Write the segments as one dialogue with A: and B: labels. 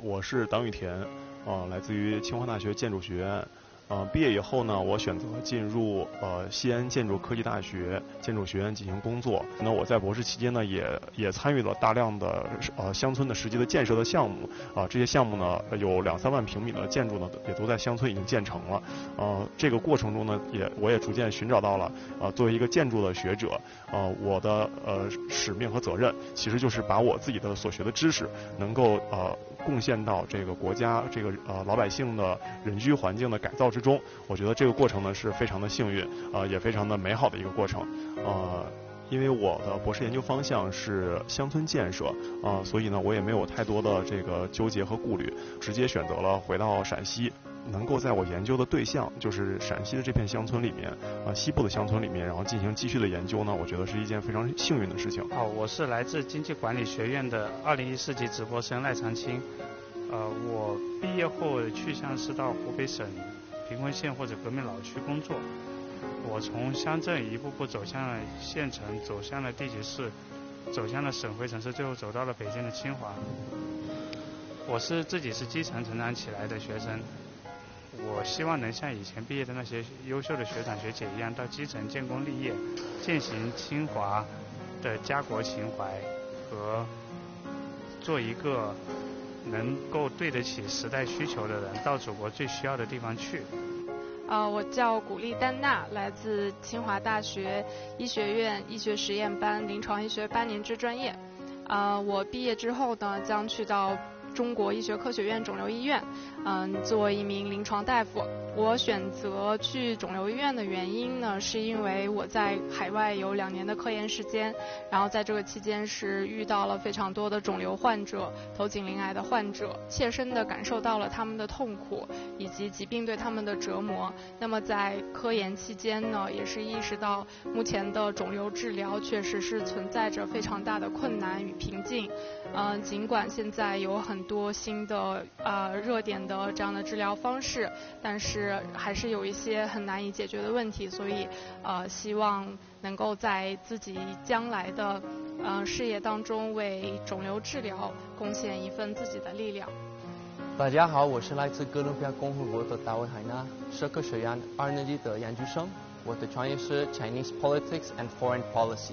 A: 我是党羽田，啊，来自于清华大学建筑学院。呃，毕业以后呢，我选择进入呃西安建筑科技大学建筑学院进行工作。那我在博士期间呢，也也参与了大量的呃乡村的实际的建设的项目。啊，这些项目呢，有两三万平米的建筑呢，也都在乡村已经建成了。呃，这个过程中呢，也我也逐渐寻找到了，呃，作为一个建筑的学者，呃，我的呃使命和责任，其实就是把我自己的所学的知识，能够呃贡献到这个国家这个呃老百姓的人居环境的改造之。中，我觉得这个过程呢是非常的幸运，呃，也非常的美好的一个过程，呃，因为我的博士研究方向是乡村建设，啊，所以呢，我也没有太多的这个纠结和顾虑，直接选择了回到陕西，能够在我研究的对象就是陕西的这片乡村里面，啊，西部的乡村里面，然后进行继续的研究呢，我觉得是一件非常幸运的事情。
B: 好，我是来自经济管理学院的二零一四级直播生赖长青，呃，我毕业后去向是到湖北省。贫困县或者革命老区工作，我从乡镇一步步走向了县城，走向了地级市，走向了省会城市，最后走到了北京的清华。我是自己是基层成长起来的学生，我希望能像以前毕业的那些优秀的学长学姐一样，到基层建功立业，践行清华的家国情怀和做一个。能够对得起时代需求的人，到祖国最需要的地方去。
C: 呃，我叫古丽丹娜，来自清华大学医学院医学实验班临床医学八年制专业。呃，我毕业之后呢，将去到。中国医学科学院肿瘤医院，嗯，作为一名临床大夫，我选择去肿瘤医院的原因呢，是因为我在海外有两年的科研时间，然后在这个期间是遇到了非常多的肿瘤患者、头颈鳞癌的患者，切身的感受到了他们的痛苦以及疾病对他们的折磨。那么在科研期间呢，也是意识到目前的肿瘤治疗确实是存在着非常大的困难与瓶颈。嗯，尽管现在有很多新的呃热点的这样的治疗方式，但是还是有一些很难以解决的问题，所以呃希望能够在自己将来的呃事业当中为肿瘤治疗贡献一份自己的力量。
D: 大家好，我是来自哥伦比亚共和国的大卫海纳，社科学院二年级的研究生，我的专业是 Chinese Politics and Foreign Policy。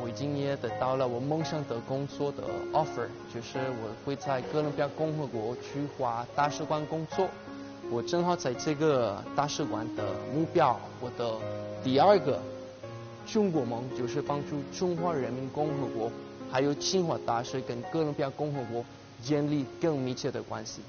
D: 我已经也得到了我梦想的工作的 offer，就是我会在哥伦比亚共和国驻华大使馆工作。我正好在这个大使馆的目标，我的第二个中国梦就是帮助中华人民共和国还有清华大学跟哥伦比亚共和国建立更密切的关系。